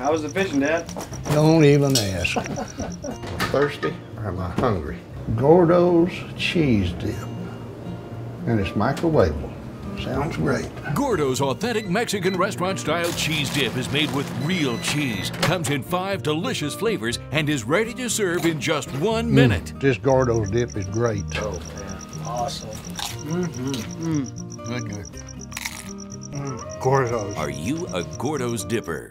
How was the fishing, Dad? Don't even ask. Thirsty or am I hungry? Gordo's cheese dip. And it's microwavable. Sounds great. Gordo's authentic Mexican restaurant style cheese dip is made with real cheese, comes in five delicious flavors, and is ready to serve in just one mm, minute. This Gordo's dip is great. Oh. Awesome. Mm-hmm. Mm. Good, good. Mm. Gordo's. Are you a Gordo's dipper?